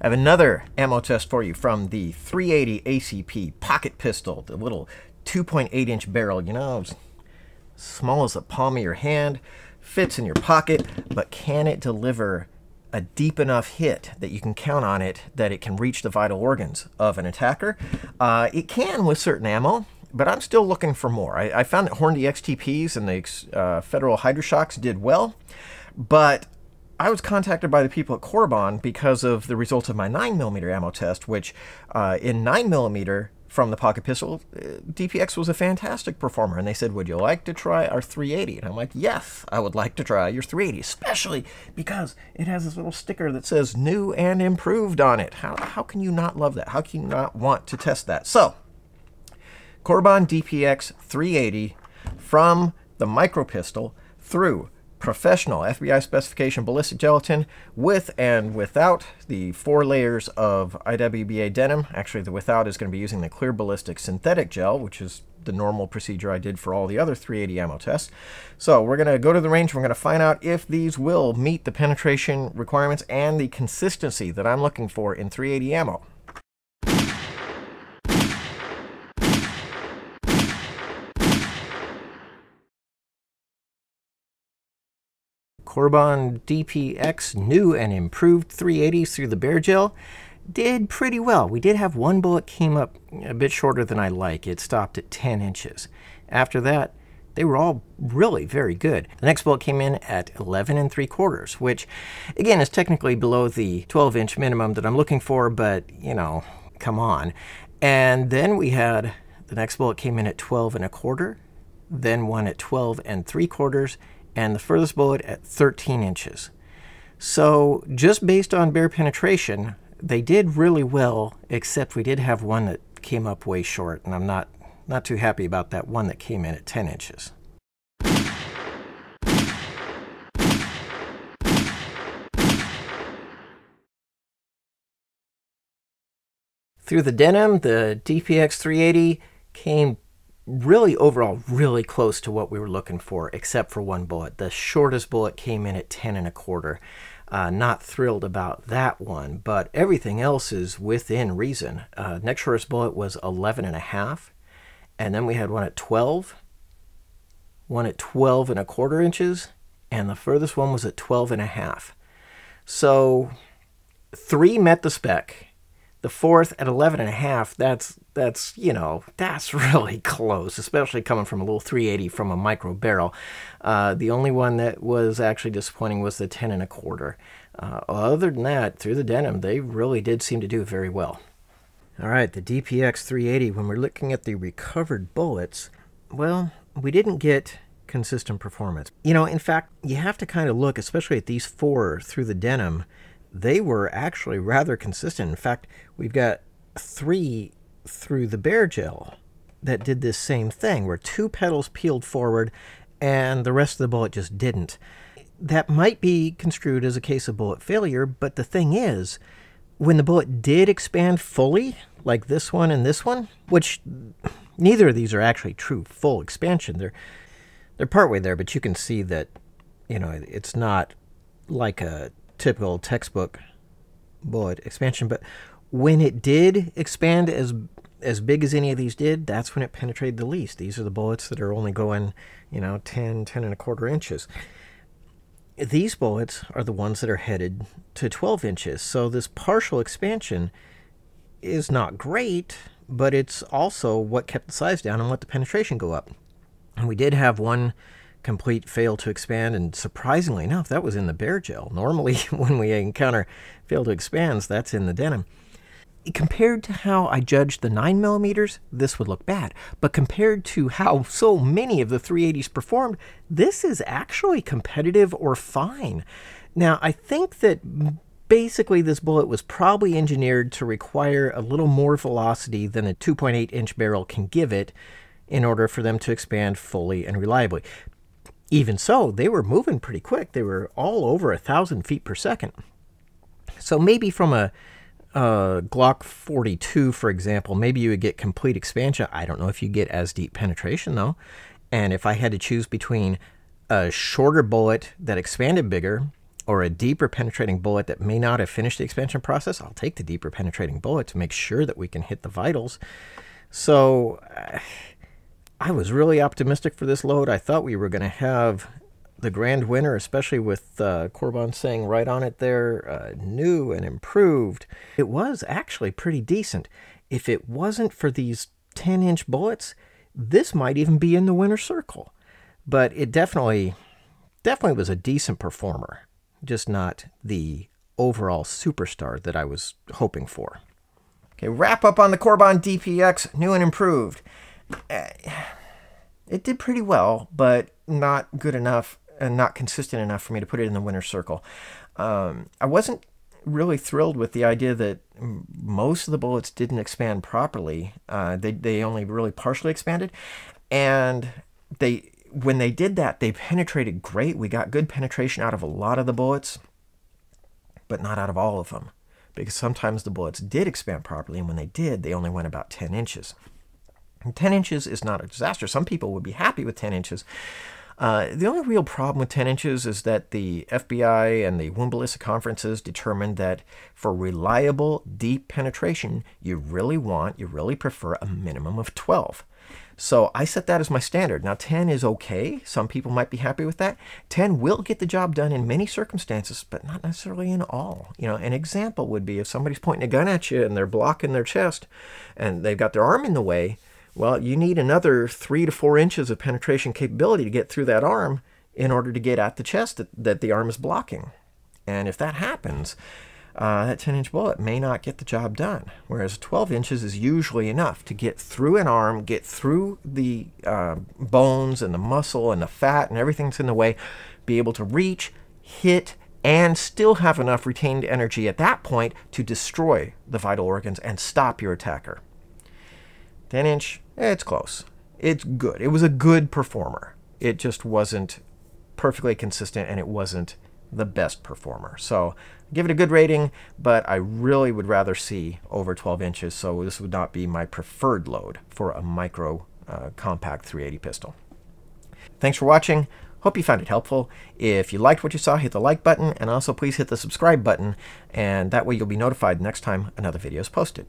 I have another ammo test for you from the 380 ACP pocket pistol, the little 2.8 inch barrel, you know, small as the palm of your hand, fits in your pocket, but can it deliver a deep enough hit that you can count on it that it can reach the vital organs of an attacker? Uh, it can with certain ammo, but I'm still looking for more. I, I found that Hornady XTPs and the uh, Federal Hydra-Shoks did well, but I was contacted by the people at Corbon because of the results of my 9mm ammo test, which uh, in 9mm from the pocket pistol, uh, DPX was a fantastic performer. And they said, Would you like to try our 380? And I'm like, Yes, I would like to try your 380, especially because it has this little sticker that says new and improved on it. How, how can you not love that? How can you not want to test that? So, Corbon DPX 380 from the micro pistol through professional FBI specification ballistic gelatin with and without the four layers of IWBA denim. Actually, the without is going to be using the clear ballistic synthetic gel, which is the normal procedure I did for all the other 380 ammo tests. So we're going to go to the range. We're going to find out if these will meet the penetration requirements and the consistency that I'm looking for in 380 ammo. Corbon DPX new and improved 380s through the bare gel did pretty well. We did have one bullet came up a bit shorter than I like. It stopped at 10 inches. After that, they were all really very good. The next bullet came in at 11 and 3 quarters, which again is technically below the 12 inch minimum that I'm looking for, but you know, come on. And then we had the next bullet came in at 12 and a quarter, then one at 12 and 3 quarters, and the furthest bullet at 13 inches. So just based on bare penetration, they did really well, except we did have one that came up way short, and I'm not, not too happy about that one that came in at 10 inches. Through the denim, the DPX 380 came really overall really close to what we were looking for, except for one bullet. The shortest bullet came in at 10 and a quarter. Uh, not thrilled about that one, but everything else is within reason. Uh, next shortest bullet was 11 and a half, and then we had one at 12, one at 12 and a quarter inches, and the furthest one was at 12 and a half. So three met the spec, the fourth at 11 and a half, that's, that's, you know, that's really close, especially coming from a little 380 from a micro barrel. Uh, the only one that was actually disappointing was the 10 and a quarter. Uh, other than that, through the denim, they really did seem to do very well. All right, the DPX 380, when we're looking at the recovered bullets, well, we didn't get consistent performance. You know, in fact, you have to kind of look, especially at these four through the denim, they were actually rather consistent. In fact, we've got three through the bare gel that did this same thing, where two petals peeled forward and the rest of the bullet just didn't. That might be construed as a case of bullet failure, but the thing is, when the bullet did expand fully, like this one and this one, which neither of these are actually true full expansion, they're they're partway there, but you can see that, you know, it's not like a typical textbook bullet expansion. But when it did expand as as big as any of these did, that's when it penetrated the least. These are the bullets that are only going, you know, 10, 10 and a quarter inches. These bullets are the ones that are headed to 12 inches. So this partial expansion is not great, but it's also what kept the size down and let the penetration go up. And we did have one complete fail to expand, and surprisingly enough, that was in the bare gel. Normally, when we encounter fail to expands, that's in the denim. Compared to how I judged the 9 millimeters, this would look bad. But compared to how so many of the 380s performed, this is actually competitive or fine. Now, I think that basically this bullet was probably engineered to require a little more velocity than a 2.8 inch barrel can give it in order for them to expand fully and reliably even so, they were moving pretty quick. They were all over a thousand feet per second. So maybe from a, Glock 42, for example, maybe you would get complete expansion. I don't know if you get as deep penetration though. And if I had to choose between a shorter bullet that expanded bigger or a deeper penetrating bullet that may not have finished the expansion process, I'll take the deeper penetrating bullet to make sure that we can hit the vitals. So uh, I was really optimistic for this load. I thought we were going to have the grand winner, especially with uh, Corbon saying right on it there, uh, new and improved. It was actually pretty decent. If it wasn't for these 10 inch bullets, this might even be in the winner circle. But it definitely, definitely was a decent performer, just not the overall superstar that I was hoping for. Okay, wrap up on the Corbon DPX, new and improved. It did pretty well, but not good enough and not consistent enough for me to put it in the winner's circle. Um, I wasn't really thrilled with the idea that most of the bullets didn't expand properly. Uh, they, they only really partially expanded. And they when they did that, they penetrated great. We got good penetration out of a lot of the bullets, but not out of all of them. Because sometimes the bullets did expand properly, and when they did, they only went about 10 inches. And 10 inches is not a disaster. Some people would be happy with 10 inches, uh, the only real problem with 10 inches is that the FBI and the Wound Ballistic conferences determined that for reliable, deep penetration, you really want, you really prefer a minimum of 12. So I set that as my standard. Now 10 is okay. Some people might be happy with that. 10 will get the job done in many circumstances, but not necessarily in all. You know, an example would be if somebody's pointing a gun at you and they're blocking their chest and they've got their arm in the way, well, you need another three to four inches of penetration capability to get through that arm in order to get at the chest that, that the arm is blocking. And if that happens, uh, that 10 inch bullet may not get the job done. Whereas 12 inches is usually enough to get through an arm, get through the uh, bones and the muscle and the fat and everything that's in the way, be able to reach, hit, and still have enough retained energy at that point to destroy the vital organs and stop your attacker. 10 inch, it's close. It's good. It was a good performer. It just wasn't perfectly consistent and it wasn't the best performer. So give it a good rating, but I really would rather see over 12 inches. So this would not be my preferred load for a micro uh, compact 380 pistol. Thanks for watching. Hope you found it helpful. If you liked what you saw, hit the like button and also please hit the subscribe button and that way you'll be notified next time another video is posted.